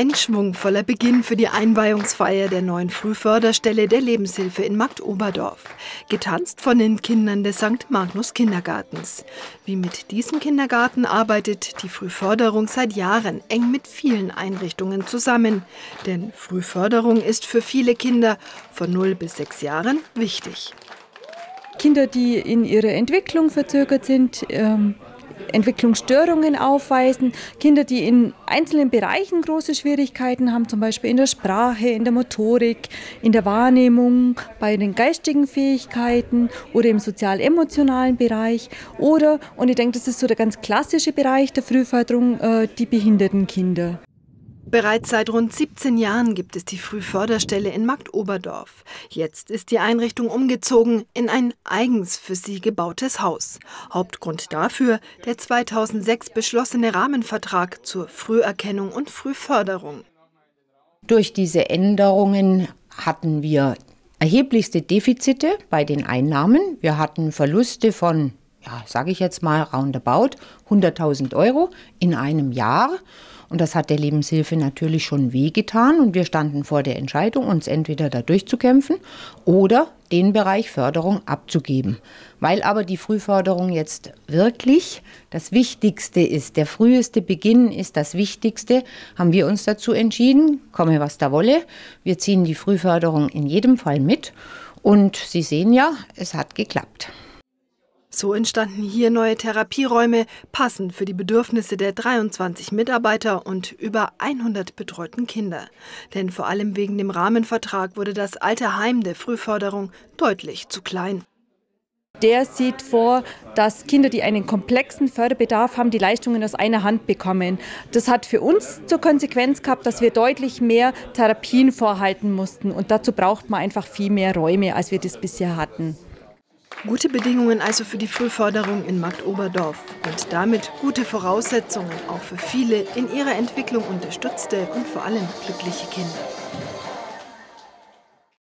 Ein schwungvoller Beginn für die Einweihungsfeier der neuen Frühförderstelle der Lebenshilfe in Marktoberdorf. Getanzt von den Kindern des St. Magnus Kindergartens. Wie mit diesem Kindergarten arbeitet die Frühförderung seit Jahren eng mit vielen Einrichtungen zusammen. Denn Frühförderung ist für viele Kinder von 0 bis 6 Jahren wichtig. Kinder, die in ihrer Entwicklung verzögert sind, ähm Entwicklungsstörungen aufweisen, Kinder, die in einzelnen Bereichen große Schwierigkeiten haben, zum Beispiel in der Sprache, in der Motorik, in der Wahrnehmung, bei den geistigen Fähigkeiten oder im sozial-emotionalen Bereich oder, und ich denke, das ist so der ganz klassische Bereich der Frühförderung, äh, die behinderten Kinder. Bereits seit rund 17 Jahren gibt es die Frühförderstelle in Marktoberdorf. Jetzt ist die Einrichtung umgezogen in ein eigens für sie gebautes Haus. Hauptgrund dafür der 2006 beschlossene Rahmenvertrag zur Früherkennung und Frühförderung. Durch diese Änderungen hatten wir erheblichste Defizite bei den Einnahmen. Wir hatten Verluste von, ja, sage ich jetzt mal, roundabout 100.000 Euro in einem Jahr. Und das hat der Lebenshilfe natürlich schon wehgetan und wir standen vor der Entscheidung, uns entweder da durchzukämpfen oder den Bereich Förderung abzugeben. Weil aber die Frühförderung jetzt wirklich das Wichtigste ist, der früheste Beginn ist das Wichtigste, haben wir uns dazu entschieden, komme was da wolle. Wir ziehen die Frühförderung in jedem Fall mit und Sie sehen ja, es hat geklappt. So entstanden hier neue Therapieräume, passend für die Bedürfnisse der 23 Mitarbeiter und über 100 betreuten Kinder. Denn vor allem wegen dem Rahmenvertrag wurde das alte Heim der Frühförderung deutlich zu klein. Der sieht vor, dass Kinder, die einen komplexen Förderbedarf haben, die Leistungen aus einer Hand bekommen. Das hat für uns zur Konsequenz gehabt, dass wir deutlich mehr Therapien vorhalten mussten. Und dazu braucht man einfach viel mehr Räume, als wir das bisher hatten. Gute Bedingungen also für die Frühförderung in Marktoberdorf und damit gute Voraussetzungen auch für viele in ihrer Entwicklung unterstützte und vor allem glückliche Kinder.